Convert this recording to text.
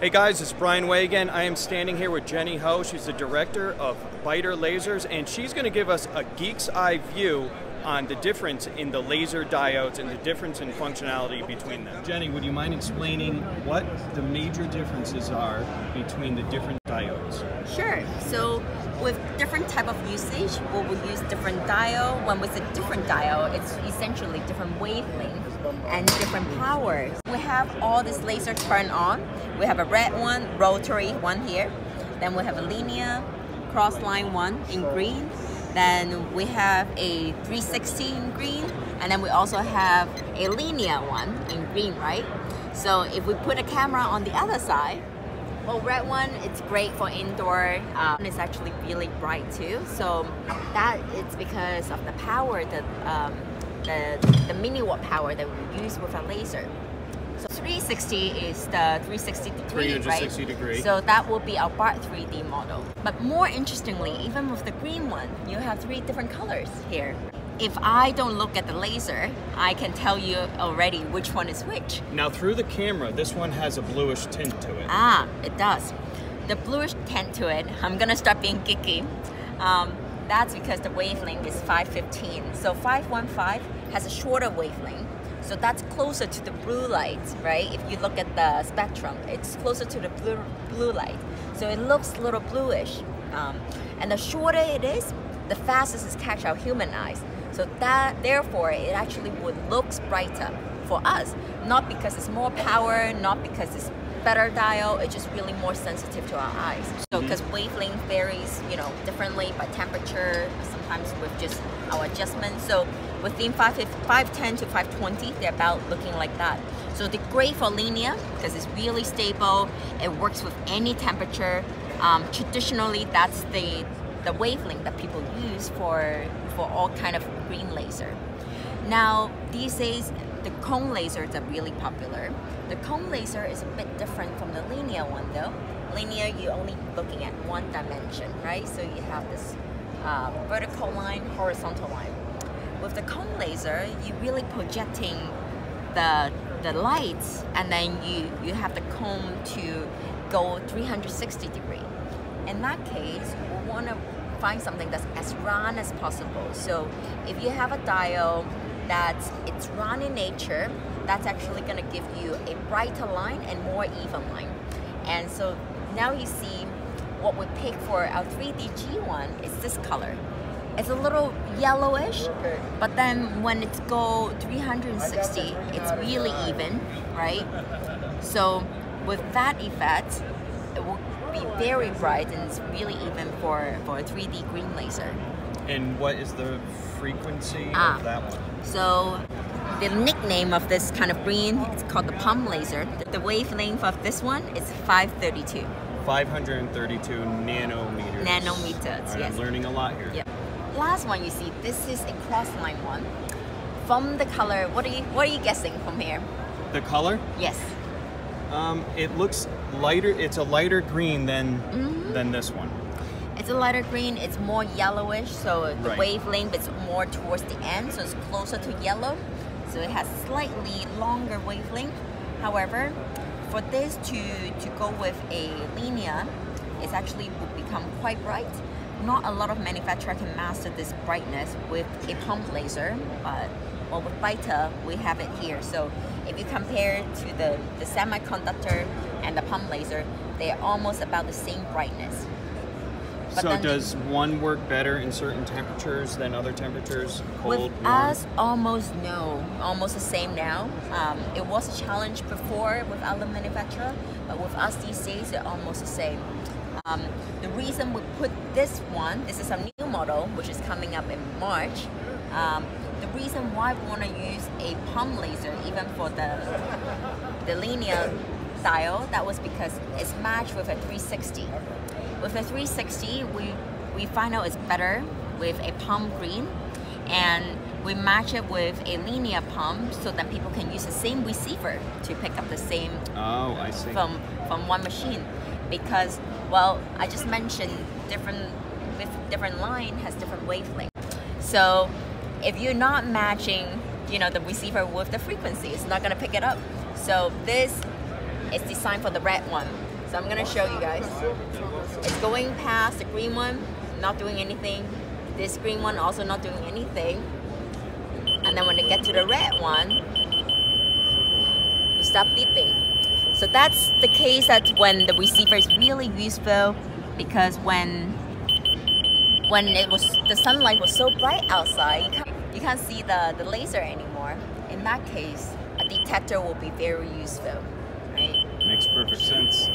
Hey guys, it's Brian Way again. I am standing here with Jennie Ho. She's the director of Beiter Lasers, and she's going to give us a geek's eye view on the difference in the laser diodes and the difference in functionality between them. Jennie, would you mind explaining what the major differences are between the different diodes? Sure. So with different type of usage, we will use different dial. When with a different dial, it's essentially different wavelength and different powers. We have all this laser turned on. We have a red one, rotary one here. Then we have a linear, cross line one in green. Then we have a 360 in green. And then we also have a linear one in green, right? So if we put a camera on the other side, well, red one, it's great for indoor. Um, it's actually really bright too. So that it's because of the power that um, the, the milliwatt power that we use with a laser. So 360 is the 360 degree, 360 right? degree. So that will be our BART 3D model. But more interestingly, even with the green one, you have three different colors here. If I don't look at the laser, I can tell you already which one is which. Now, through the camera, this one has a bluish tint to it. Ah, it does. The bluish tint to it, I'm gonna start being geeky. Um, that's because the wavelength is 515. So 515 has a shorter wavelength. So that's closer to the blue light, right? If you look at the spectrum, it's closer to the blue, blue light. So it looks a little bluish. Um, and the shorter it is, the fastest it catch our human eyes. So that, therefore, it actually would looks brighter for us. Not because it's more power, not because it's better dial, it's just really more sensitive to our eyes. So because mm-hmm. wavelength varies, you know, differently by temperature, sometimes with just our adjustment. So within 5, 510 to 520, they're about looking like that. So the great for linear because it's really stable. It works with any temperature. Um, traditionally, that's the the wavelength that people use for for all kind of green laser. Now these days, the cone lasers are really popular. The cone laser is a bit different from the linear one though. Linear, you're only looking at one dimension, right? So you have this uh, vertical line, horizontal line. With the cone laser, you're really projecting the the lights, and then you you have the cone to go 360 degree. In that case, we want to find something that's as round as possible. So if you have a dial that's it's round in nature, that's actually going to give you a brighter line and more even line. And so now you see what we pick for our 3DG one is this color. It's a little yellowish, but then when it's go 360, it's really even, right? So with that effect, it will be very bright and it's really even for, for a 3D green laser. And what is the frequency ah, of that one? So the nickname of this kind of green, it's called the pump laser. The wavelength of this one is 532. 532 nanometers. Nanometers, right, yes. I'm learning a lot here. Yep. Last one you see, this is a cross-line one. From the color, what are you what are you guessing from here? The color? Yes. Um, it looks lighter. It's a lighter green than mm -hmm. than this one. It's a lighter green. It's more yellowish, so the right. wavelength is more towards the end, so it's closer to yellow. So it has slightly longer wavelength. However, for this to to go with a linear, it's actually will become quite bright. Not a lot of manufacturer can master this brightness with a pump laser, but well, with Beiter, we have it here. So if you compare to the, the semiconductor and the pump laser, they're almost about the same brightness. But so does one work better in certain temperatures than other temperatures? Cold, with warm? us, almost no, almost the same now. Um, it was a challenge before with other manufacturer, but with us these days, they're almost the same. Um, the reason we put this one, this is a new model, which is coming up in March. Um, the reason why we want to use a pump laser, even for the the linear style, that was because it's matched with a 360. With a 360, we, we find out it's better with a pump green and we match it with a linear pump so that people can use the same receiver to pick up the same oh, I see. from from one machine because well I just mentioned different with different line has different wavelength so if you're not matching you know the receiver with the frequency it's not to pick it up so this is designed for the red one. So I'm gonna show you guys. It's going past the green one, not doing anything. This green one also not doing anything. And then when they get to the red one, we stop beeping. So that's the case that when the receiver is really useful because when when it was the sunlight was so bright outside, you you can't see the, the laser anymore. In that case, a detector will be very useful, right? Makes perfect sense.